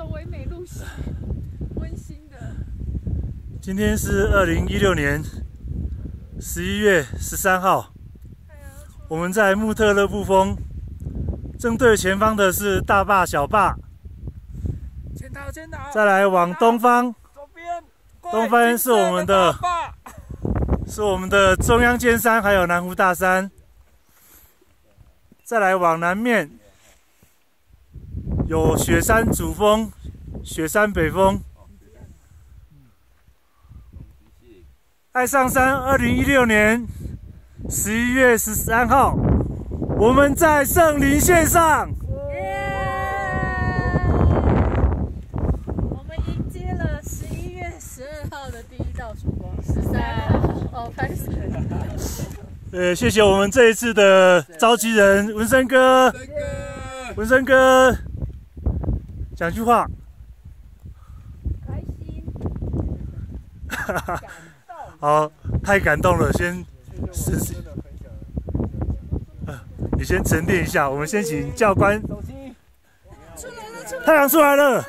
走唯美路线，温馨的。今天是二零一六年十一月十三号，我们在穆特勒布峰，正对前方的是大坝、小坝。前导，前导。再来往东方，左边，东方是我们的，是我们的中央尖山，还有南湖大山。再来往南面，有雪山主峰、雪山北峰。爱上山，二零一六年十一月十三号，我们在圣林线上。我们迎接了十一月十二号的第一道曙光，十三号哦，开始。呃，谢谢我们这一次的召集人文生哥，文生哥，讲句话。开心。哈哈，好，太感动了，先深深，你先沉淀一下，我们先请教官。出来了，出来了。太阳出来了。